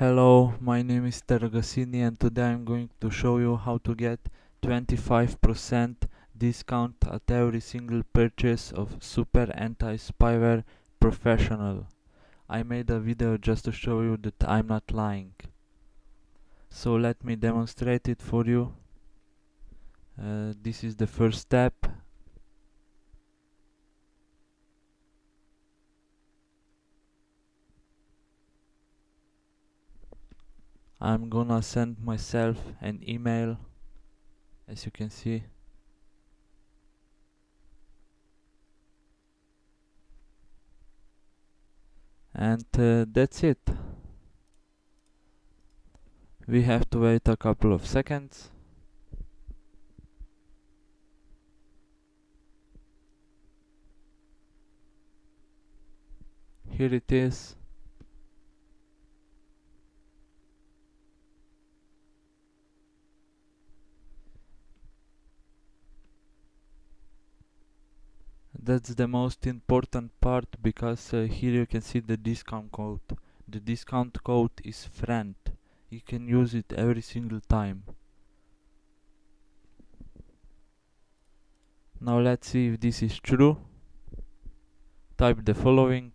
Hello, my name is Tarogasini and today I'm going to show you how to get 25% discount at every single purchase of Super Anti-Spyware Professional. I made a video just to show you that I'm not lying. So let me demonstrate it for you. Uh, this is the first step. I'm gonna send myself an email as you can see. And uh, that's it. We have to wait a couple of seconds. Here it is that's the most important part because uh, here you can see the discount code. The discount code is friend. You can use it every single time. Now let's see if this is true. Type the following.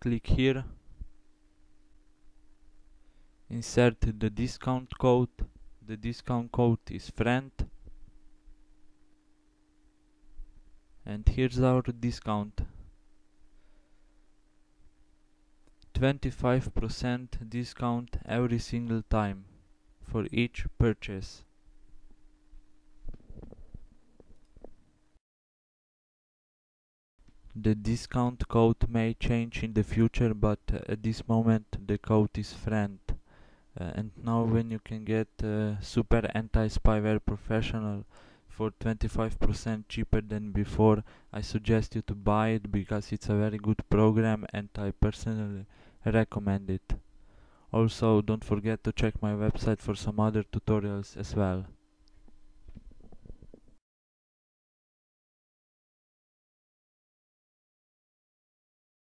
Click here insert the discount code. The discount code is friend. And here's our discount. 25% discount every single time for each purchase. The discount code may change in the future but at this moment the code is friend uh, and now when you can get uh, super anti-spyware professional for 25% cheaper than before I suggest you to buy it because it's a very good program and I personally recommend it. Also don't forget to check my website for some other tutorials as well